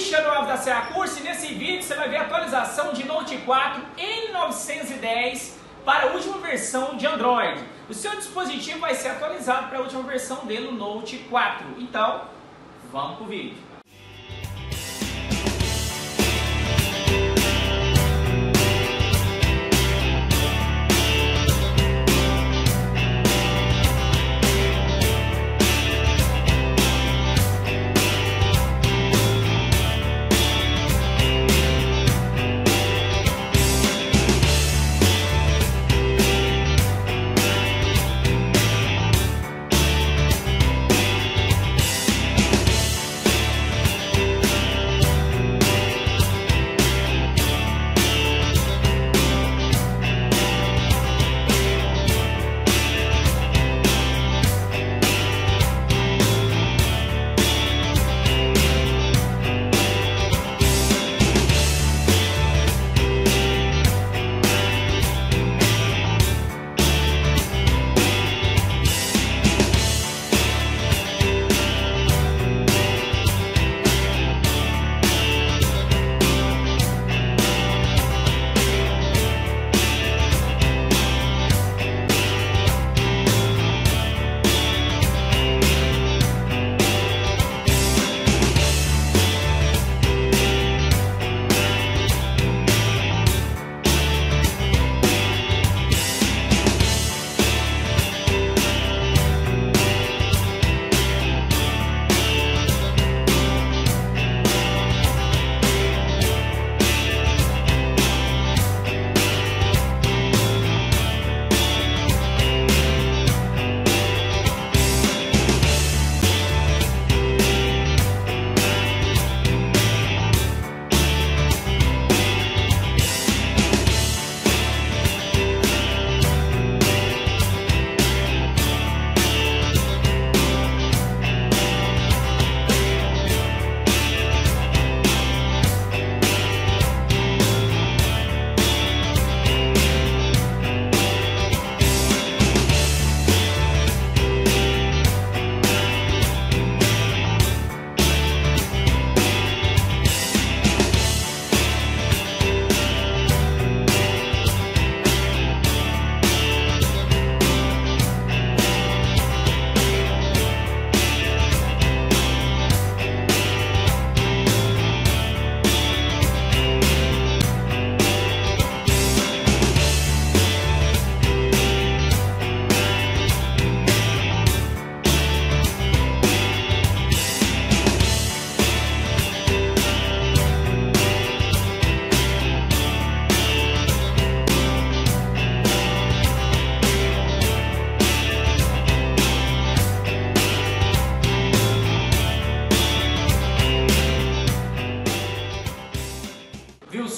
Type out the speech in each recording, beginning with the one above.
Cristiano Alves da Serra Curso e nesse vídeo você vai ver a atualização de Note 4 em 910 para a última versão de Android. O seu dispositivo vai ser atualizado para a última versão dele, o Note 4. Então, vamos para o vídeo.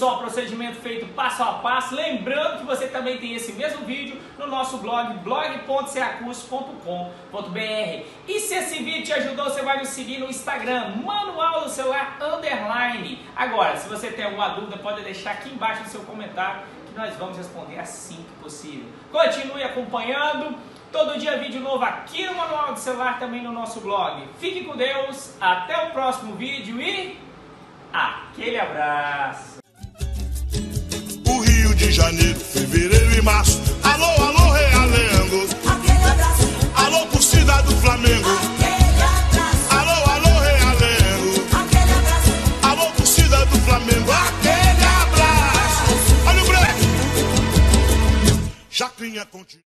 Só procedimento feito passo a passo? Lembrando que você também tem esse mesmo vídeo no nosso blog blog.ceacurso.com.br E se esse vídeo te ajudou, você vai nos seguir no Instagram, Manual do Celular Underline. Agora, se você tem alguma dúvida, pode deixar aqui embaixo no seu comentário que nós vamos responder assim que possível. Continue acompanhando. Todo dia vídeo novo aqui no Manual do Celular, também no nosso blog. Fique com Deus, até o próximo vídeo e aquele abraço! De janeiro, fevereiro e março. Alô, alô, realengo. Aquele abraço. Alô, torcida do Flamengo. Aquele abraço. Alô, alô, realengo. Aquele abraço. Alô, torcida do Flamengo. Aquele abraço. Olha o break. Chacrinha continua.